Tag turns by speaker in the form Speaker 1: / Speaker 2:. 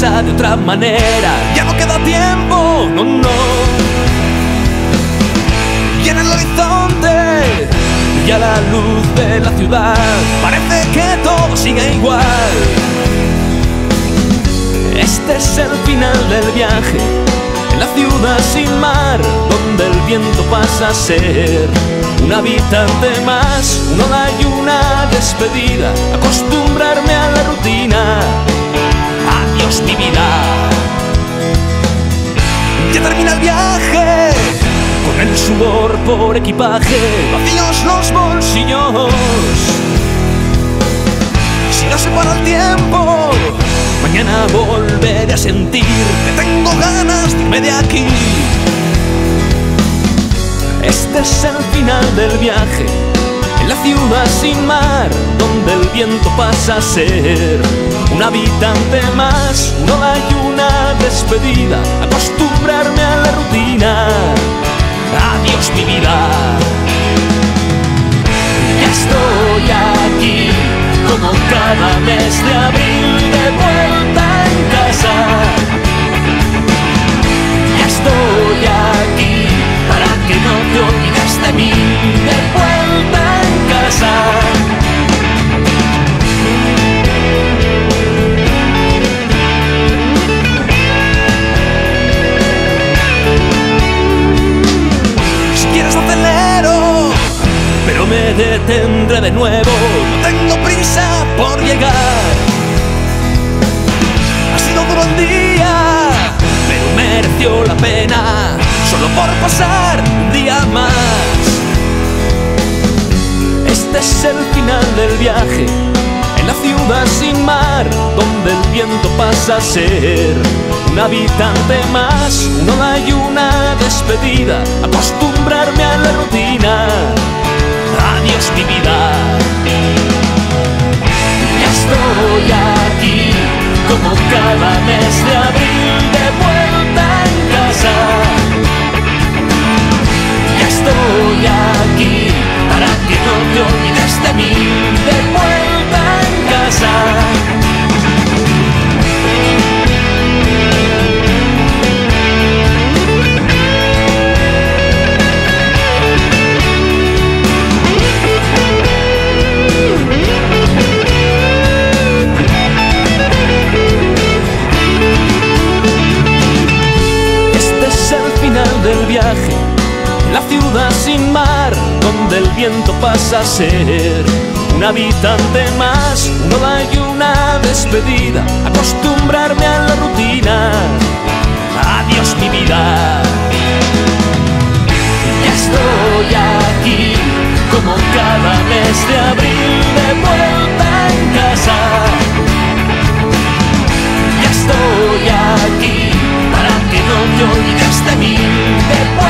Speaker 1: de otra manera. Ya no queda tiempo, no, no. Y en el horizonte y a la luz de la ciudad parece que todo sigue igual. Este es el final del viaje en la ciudad sin mar, donde el viento pasa a ser un habitante más, una hay una despedida, sudor por equipaje, vacíos los bolsillos. Si no se para el tiempo, mañana volveré a sentir que tengo ganas de irme de aquí. Este es el final del viaje, en la ciudad sin mar, donde el viento pasa a ser un habitante más. No hay una despedida, acostumbrarme a la rutina. Adiós mi vida. Pero me detendré de nuevo. No tengo prisa por llegar. Ha sido duro el día, pero mereció la pena solo por pasar un día más. Este es el final del viaje en la ciudad sin mar, donde el viento pasa a ser un habitante más. No hay una despedida, acostumbrarme a la rutina. Adiós mi vida. Ciudad sin mar, donde el viento pasa a ser un habitante más. No hay una despedida, acostumbrarme a la rutina. Adiós mi vida. Ya estoy aquí, como cada mes de abril, de vuelta en casa. Ya estoy aquí para que no olvides de mí.